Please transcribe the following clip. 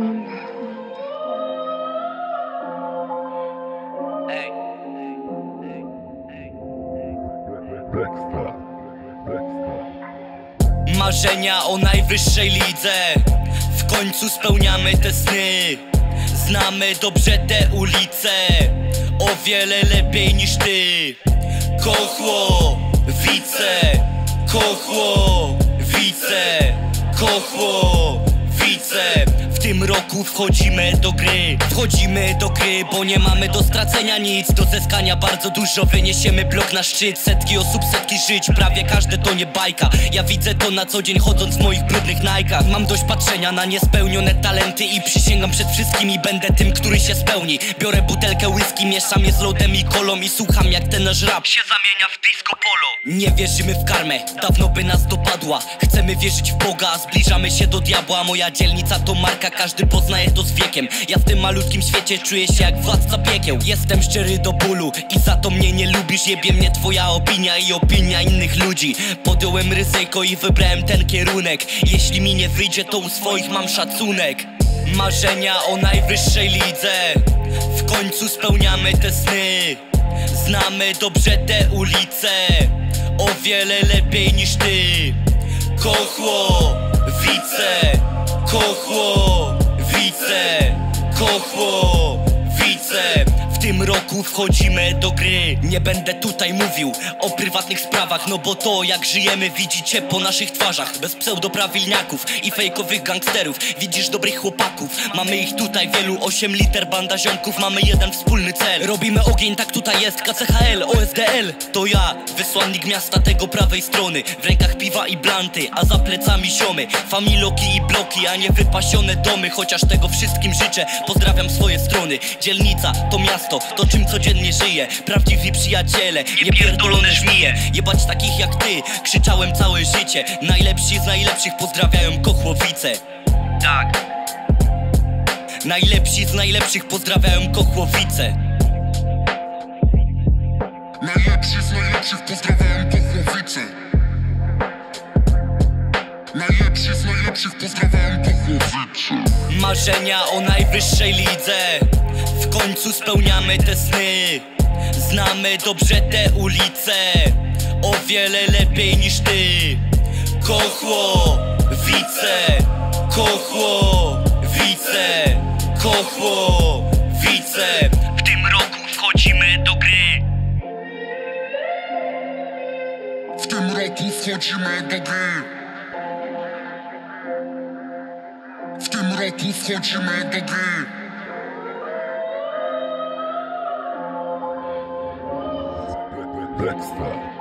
Mam. Marzenia o najwyższej lidze. W końcu spełniamy te sny. Znamy dobrze te ulice. O wiele lepiej niż ty. Kochło, wice. Kochło, wice. Kochło, wice tym roku wchodzimy do gry. Wchodzimy do gry, bo nie mamy do stracenia nic. Do zyskania bardzo dużo Wyniesiemy blok na szczyt. Setki osób, setki żyć Prawie każde to nie bajka. Ja widzę to na co dzień chodząc w moich brudnych najkach Mam dość patrzenia na niespełnione talenty I przysięgam przed wszystkimi Będę tym, który się spełni. Biorę butelkę whisky, mieszam je z lodem i kolą I słucham jak ten nasz rap się zamienia w disco polo. Nie wierzymy w karmę, dawno by nas dopadła. Chcemy wierzyć w Boga, zbliżamy się do diabła. Moja dzielnica to marka, każdy poznaje to z wiekiem. Ja w tym malutkim świecie czuję się jak władca piekieł. Jestem szczery do bólu i za to mnie nie lubisz. Jebie mnie twoja opinia i opinia innych ludzi. Podjąłem ryzyko i wybrałem ten kierunek. Jeśli mi nie wyjdzie to u swoich mam szacunek. Marzenia o najwyższej lidze. W końcu spełniamy te sny. Znamy dobrze te ulice. O wiele lepiej niż ty. Kochło, wice Kochło, wice. Kochło, wice tym roku wchodzimy do gry. Nie będę tutaj mówił o prywatnych sprawach No bo to jak żyjemy widzicie po naszych twarzach. Bez pseudoprawilniaków i fejkowych gangsterów. Widzisz dobrych chłopaków Mamy ich tutaj wielu, 8 liter banda ziomków Mamy jeden wspólny cel. Robimy ogień, tak tutaj jest KCHL, OSDL To ja, wysłannik miasta tego prawej strony. W rękach piwa i blanty, a za plecami ziomy. Familoki i bloki, a nie wypasione domy. Chociaż tego wszystkim życzę, pozdrawiam swoje strony. Dzielnica to miasto, to czym codziennie żyję. Prawdziwi przyjaciele, nie pierdolone żmije. Jebać takich jak ty, krzyczałem całe życie. Najlepsi z najlepszych pozdrawiają Kochłowice. Tak. Najlepsi z najlepszych pozdrawiają Kochłowice. Najlepsi z najlepszych pozdrawiam Kochłowice. Najlepsi z najlepszych pozdrawiam Kochłowice. Marzenia o najwyższej lidze W końcu spełniamy te sny. Znamy dobrze te ulice. O wiele lepiej niż ty. Kochło, wice. Kochło, wice. Kochło, wice. W tym roku wchodzimy do gry. W tym roku wchodzimy do gry. W tym roku wchodzimy do gry Dexter.